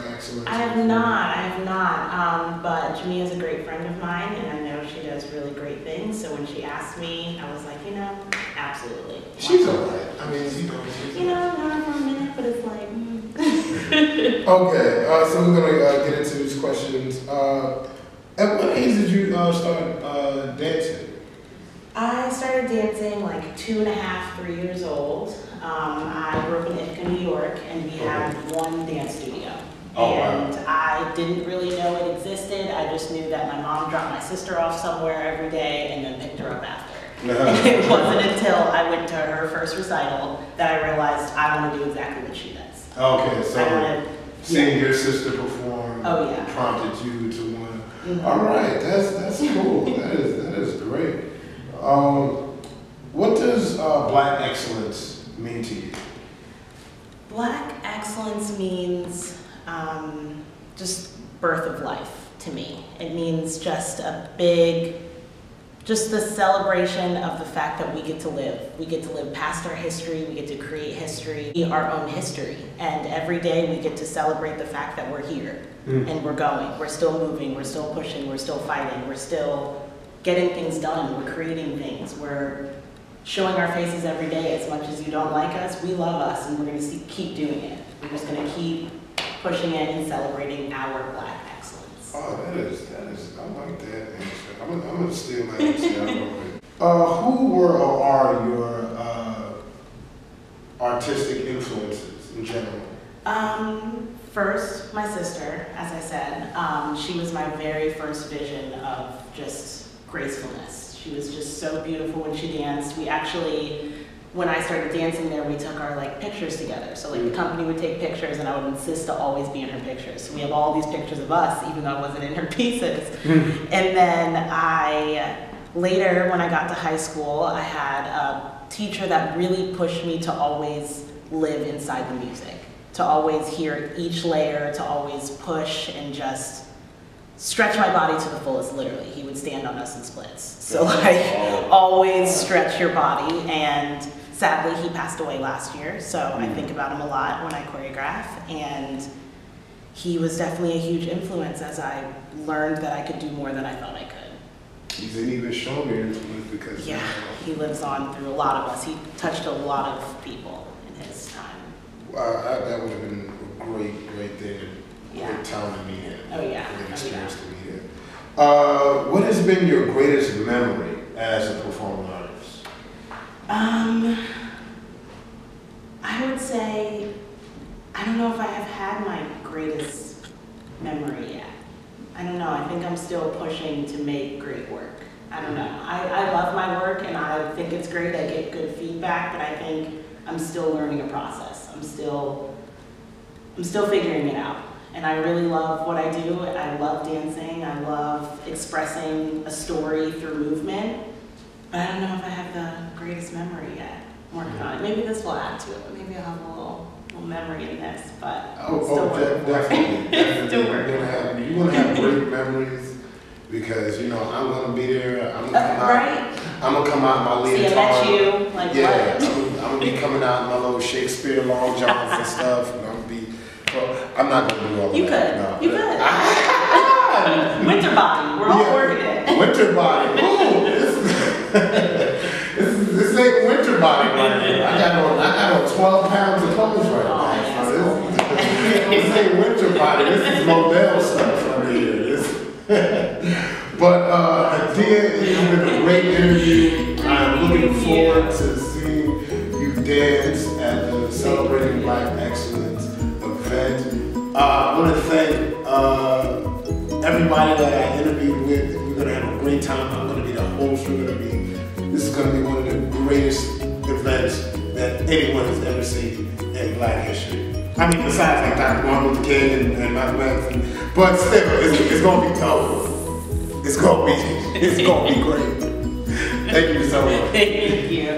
black excellence? I have not. I have not. Um, but Jamia is a great friend of mine, and I know she does really great things. So when she asked me, I was like, you know, absolutely. She's all right. I mean, you know, she's you know, not for a minute, but it's like. Hmm. Okay, uh, so we're gonna uh, get into these questions. Uh, at what age did you uh, start uh, dancing? I started dancing like two and a half, three years old. Um, I grew up in Ithaca, New York, and we had one dance studio. Oh, wow. And I didn't really know it existed. I just knew that my mom dropped my sister off somewhere every day and then picked her up after. And it wasn't until I went to her first recital that I realized I want to do exactly what she does. Okay, I so want seeing your sister perform Oh, yeah. prompted you to want. to. All right, that's that's cool. that is that is great. Um, what does uh, black excellence mean to you? Black excellence means um, just birth of life to me. It means just a big, just the celebration of the fact that we get to live. We get to live past our history, we get to create history, our own history. And every day we get to celebrate the fact that we're here Mm. and we're going. We're still moving, we're still pushing, we're still fighting, we're still getting things done, we're creating things, we're showing our faces every day as much as you don't like us, we love us and we're gonna see, keep doing it. We're just gonna keep pushing it and celebrating our black excellence. Oh, that is that is I like that answer. I'm I'm gonna steal that answer. I don't know. Uh, who were or are your uh, artistic influences in general? Um, first, my sister, as I said, um, she was my very first vision of just gracefulness. She was just so beautiful when she danced. We actually, when I started dancing there, we took our like pictures together. So like the mm. company would take pictures, and I would insist to always be in her pictures. So we have all these pictures of us, even though I wasn't in her pieces. Mm. and then I later, when I got to high school, I had a teacher that really pushed me to always live inside the music, to always hear each layer, to always push and just stretch my body to the fullest, literally. He would stand on us in splits. So like always stretch your body and sadly he passed away last year, so I think about him a lot when I choreograph and he was definitely a huge influence as I learned that I could do more than I thought I could. He's an even stronger influence because Yeah, he lives on through a lot of us. He touched a lot of people in his time. uh, I, that would have been a great, great thing, a Yeah. great time to meet him. Oh, yeah. Great Oh, yeah. experience to meet him. Uh, what has been your greatest memory as a performing artist? Um, I would say, I don't know if I have had my greatest memory yet. I don't know. I think I'm still pushing to make great work. I don't know. I, I love my work and I think it's great. I get good feedback, but I think I'm still learning a process. I'm still, I'm still figuring it out. And I really love what I do. I love dancing. I love expressing a story through movement. But I don't know if I have the greatest memory yet. I'm working on it. Maybe this will add to it. Maybe I'll have a little, little memory in this, but Oh, still oh working de- for it. definitely, definitely. Still You're working gonna have, you're gonna have great memories because, you know, I'm gonna be there, I'm gonna Uh, come out, right? I'm gonna come out in my See, I leotard. met you, like Yeah, what? I'm, I'm gonna be coming out in my little Shakespeare long johns and stuff, and I'm gonna be, well, I'm not gonna do all You of that. could, no. you could. Winter body, we're all Yeah. working it. Winter body, ooh, this, this, is- this ain't winter body right here. I got on, I got on twelve pounds of clothes right Oh, now. yeah, So this, this ain't winter body, this is Modell stuff right here. This- But, uh, Dia, it's been a great interview. I'm looking forward to seeing you dance at the Celebrating Black Excellence event. Uh, I want to thank, uh, everybody that I interviewed with. We're gonna have a great time. Gonna be, this is gonna be one of the greatest events that anyone has ever seen in Black history. I mean, besides like Dr. Martin Luther King and, and Malcolm X, but still, it's, it's gonna be tough. It's gonna be, it's gonna be great. Thank you so much. Thank you.